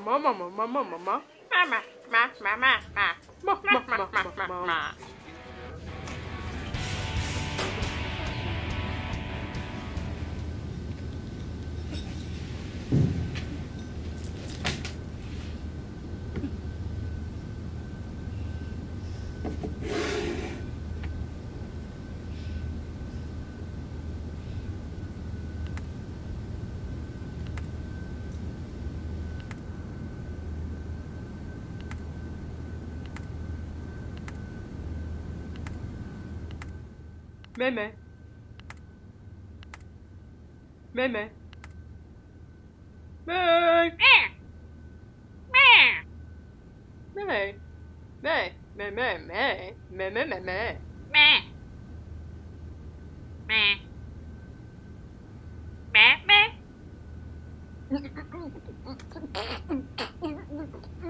mama, mama, mama, mama. Mama, ma, ma, ma, ma. Ma, Ma, ma, ma, ma, ma, ma, ma, ma. ma. Meme. Meme. Me. Meh, Me. Me. Me,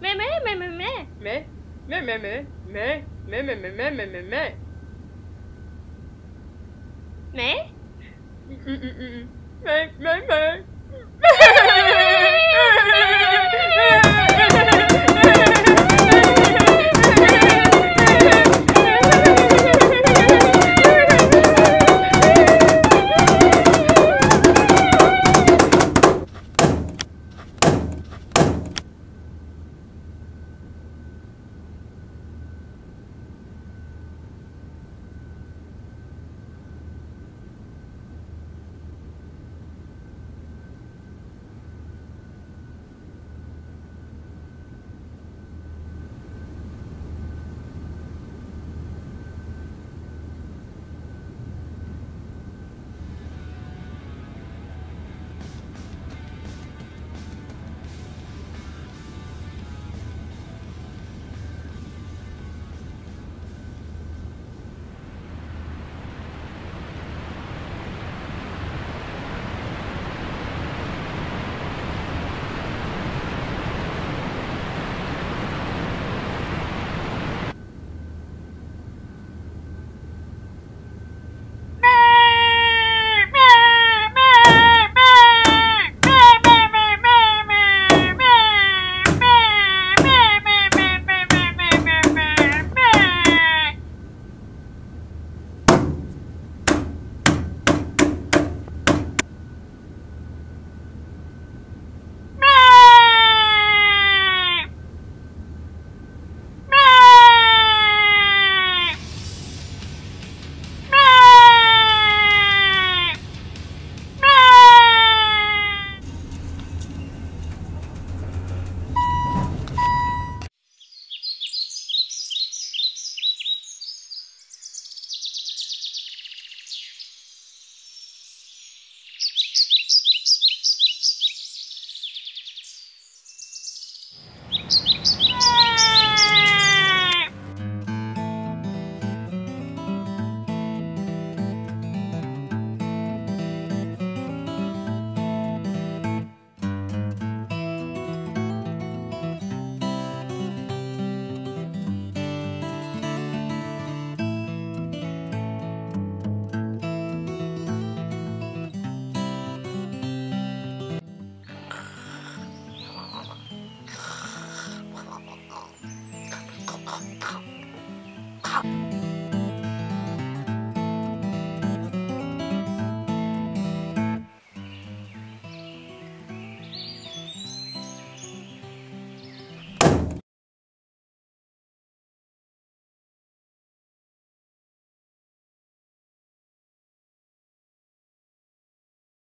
没没没没没没没没没没没没没没。没。嗯嗯嗯嗯。没没没。